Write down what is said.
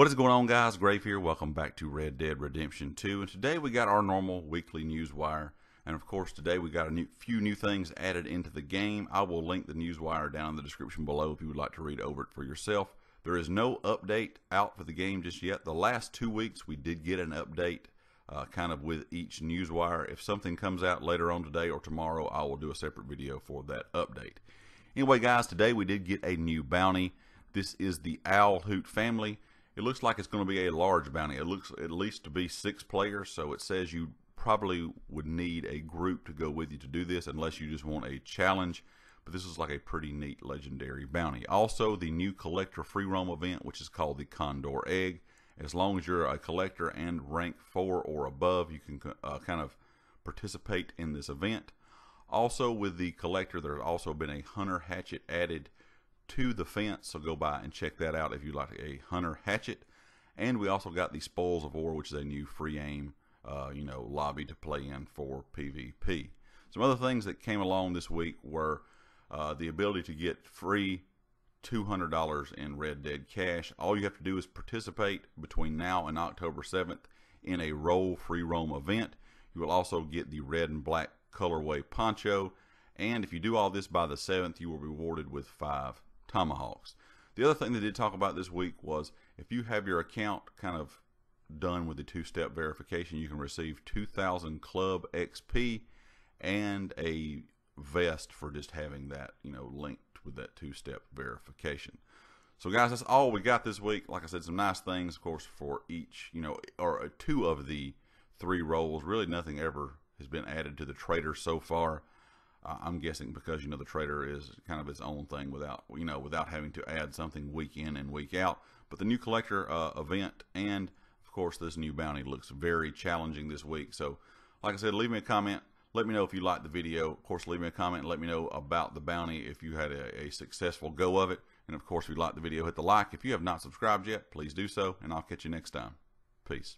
What is going on, guys? Grave here. Welcome back to Red Dead Redemption 2. And today we got our normal weekly news wire. And of course, today we got a new, few new things added into the game. I will link the news wire down in the description below if you would like to read over it for yourself. There is no update out for the game just yet. The last two weeks we did get an update uh, kind of with each news wire. If something comes out later on today or tomorrow, I will do a separate video for that update. Anyway, guys, today we did get a new bounty. This is the Owlhoot family. It looks like it's going to be a large bounty. It looks at least to be six players, so it says you probably would need a group to go with you to do this unless you just want a challenge. But this is like a pretty neat legendary bounty. Also, the new collector free roam event, which is called the Condor Egg. As long as you're a collector and rank 4 or above, you can uh, kind of participate in this event. Also, with the collector, there's also been a hunter hatchet added to the fence. So go by and check that out if you like a hunter hatchet. And we also got the Spoils of War, which is a new free aim, uh, you know, lobby to play in for PvP. Some other things that came along this week were uh, the ability to get free $200 in Red Dead cash. All you have to do is participate between now and October 7th in a role free roam event. You will also get the red and black colorway poncho. And if you do all this by the 7th, you will be rewarded with five tomahawks. The other thing they did talk about this week was if you have your account kind of done with the two-step verification, you can receive 2,000 club XP and a vest for just having that, you know, linked with that two-step verification. So guys, that's all we got this week. Like I said, some nice things, of course, for each, you know, or two of the three roles. Really nothing ever has been added to the trader so far. Uh, I'm guessing because you know the trader is kind of its own thing without you know without having to add something week in and week out. But the new collector uh, event and of course this new bounty looks very challenging this week. So like I said, leave me a comment. Let me know if you liked the video. Of course, leave me a comment let me know about the bounty if you had a, a successful go of it. And of course, if you liked the video, hit the like. If you have not subscribed yet, please do so. And I'll catch you next time. Peace.